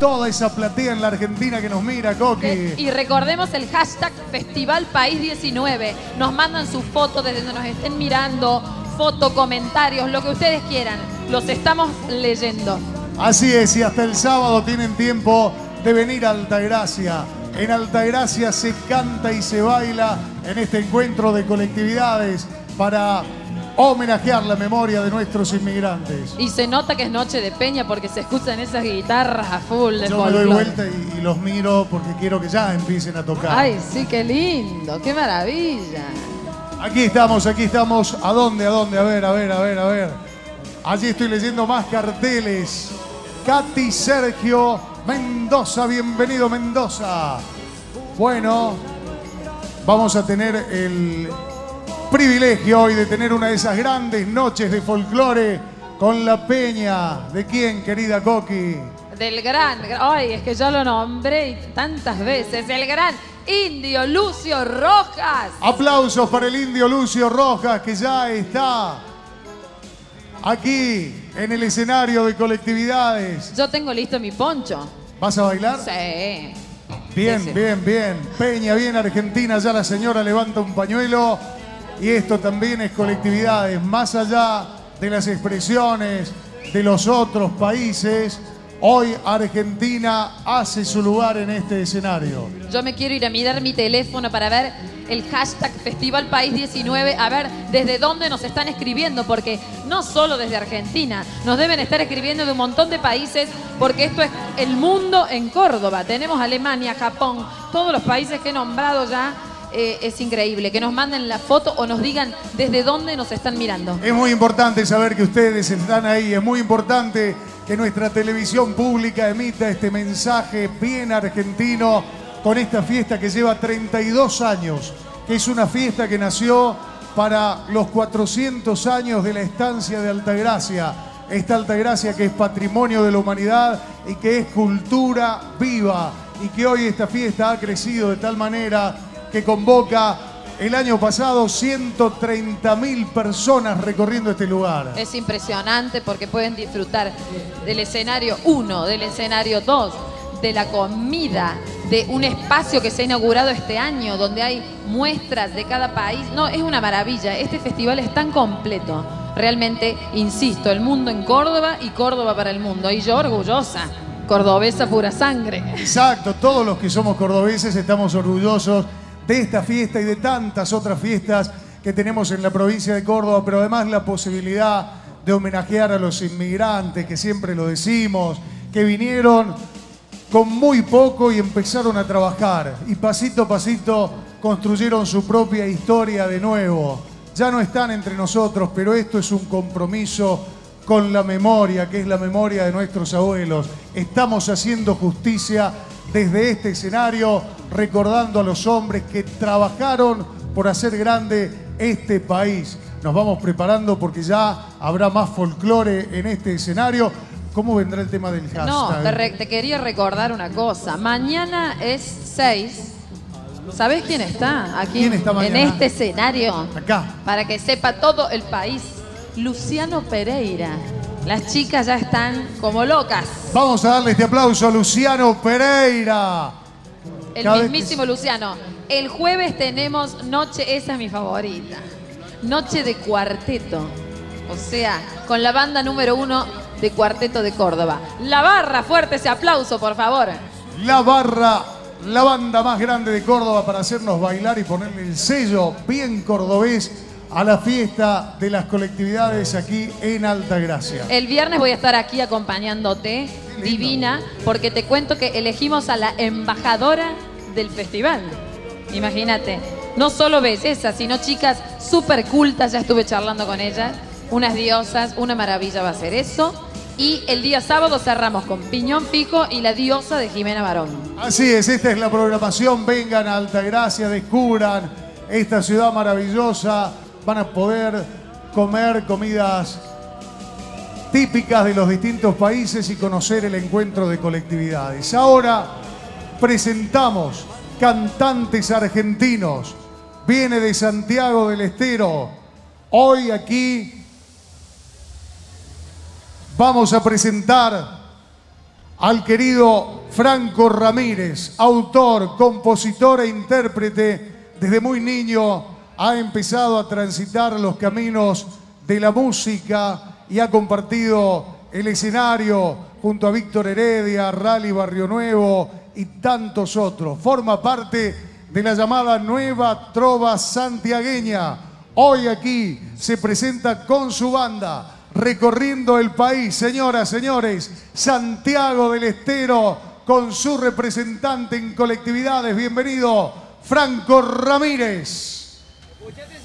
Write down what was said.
toda esa platea en la Argentina que nos mira, Coqui. Eh, Y recordemos el hashtag Festival País 19. Nos mandan sus fotos desde donde nos estén mirando, foto, comentarios, lo que ustedes quieran. Los estamos leyendo. Así es, y hasta el sábado tienen tiempo de venir a Altagracia. En Altagracia se canta y se baila en este encuentro de colectividades para homenajear la memoria de nuestros inmigrantes. Y se nota que es noche de peña porque se escuchan esas guitarras a full de Yo me doy folclore. vuelta y, y los miro porque quiero que ya empiecen a tocar. Ay, sí, qué lindo, qué maravilla. Aquí estamos, aquí estamos. ¿A dónde? ¿A dónde? A ver, a ver, a ver, a ver. Allí estoy leyendo más carteles. Katy Sergio Mendoza, bienvenido Mendoza. Bueno, vamos a tener el privilegio hoy de tener una de esas grandes noches de folclore con la peña. ¿De quién, querida Coqui? Del gran, ay, es que yo lo nombré tantas veces, el gran indio Lucio Rojas. Aplausos para el indio Lucio Rojas, que ya está aquí en el escenario de colectividades. Yo tengo listo mi poncho. ¿Vas a bailar? Sí. Bien, Sí, sí. bien, bien. Peña, bien Argentina, ya la señora levanta un pañuelo. Y esto también es colectividades, más allá de las expresiones de los otros países. Hoy Argentina hace su lugar en este escenario. Yo me quiero ir a mirar mi teléfono para ver el hashtag Festival País 19, a ver desde dónde nos están escribiendo, porque no solo desde Argentina, nos deben estar escribiendo de un montón de países, porque esto es el mundo en Córdoba. Tenemos Alemania, Japón, todos los países que he nombrado ya. Eh, es increíble, que nos manden la foto o nos digan desde dónde nos están mirando. Es muy importante saber que ustedes están ahí, es muy importante que nuestra televisión pública emita este mensaje bien argentino con esta fiesta que lleva 32 años, que es una fiesta que nació para los 400 años de la estancia de Altagracia. Esta Altagracia que es patrimonio de la humanidad y que es cultura viva y que hoy esta fiesta ha crecido de tal manera que convoca el año pasado 130 mil personas recorriendo este lugar. Es impresionante porque pueden disfrutar del escenario 1, del escenario 2, de la comida, de un espacio que se ha inaugurado este año, donde hay muestras de cada país. No, es una maravilla. Este festival es tan completo. Realmente, insisto, el mundo en Córdoba y Córdoba para el mundo. Y yo orgullosa, cordobesa pura sangre. Exacto, todos los que somos cordobeses estamos orgullosos de esta fiesta y de tantas otras fiestas que tenemos en la provincia de Córdoba, pero además la posibilidad de homenajear a los inmigrantes, que siempre lo decimos, que vinieron con muy poco y empezaron a trabajar y pasito a pasito construyeron su propia historia de nuevo. Ya no están entre nosotros, pero esto es un compromiso con la memoria, que es la memoria de nuestros abuelos. Estamos haciendo justicia desde este escenario, recordando a los hombres que trabajaron por hacer grande este país. Nos vamos preparando porque ya habrá más folclore en este escenario. ¿Cómo vendrá el tema del hashtag? No, te, re- te quería recordar una cosa. Mañana es 6. ¿Sabés quién está aquí ¿Quién está en mañana? este escenario? Acá. Para que sepa todo el país. Luciano Pereira. Las chicas ya están como locas. Vamos a darle este aplauso a Luciano Pereira. El Cada vez que mismísimo Luciano. El jueves tenemos Noche, esa es mi favorita. Noche de cuarteto. O sea, con la banda número uno de Cuarteto de Córdoba. La barra, fuerte ese aplauso, por favor. La barra, la banda más grande de Córdoba para hacernos bailar y ponerle el sello bien cordobés a la fiesta de las colectividades aquí en Altagracia. El viernes voy a estar aquí acompañándote, divina, porque te cuento que elegimos a la embajadora del festival. Imagínate, no solo belleza, sino chicas súper cultas, ya estuve charlando con ellas, unas diosas, una maravilla va a ser eso. Y el día sábado cerramos con Piñón Fijo y la diosa de Jimena Barón. Así es, esta es la programación. Vengan a Altagracia, descubran esta ciudad maravillosa. Van a poder comer comidas típicas de los distintos países y conocer el encuentro de colectividades. Ahora presentamos cantantes argentinos. Viene de Santiago del Estero. Hoy aquí vamos a presentar al querido Franco Ramírez, autor, compositor e intérprete. Desde muy niño ha empezado a transitar los caminos de la música y ha compartido el escenario junto a Víctor Heredia, Rally Barrio Nuevo y tantos otros. Forma parte de la llamada Nueva Trova Santiagueña. Hoy aquí se presenta con su banda recorriendo el país. Señoras, señores, Santiago del Estero con su representante en colectividades. Bienvenido, Franco Ramírez escuchate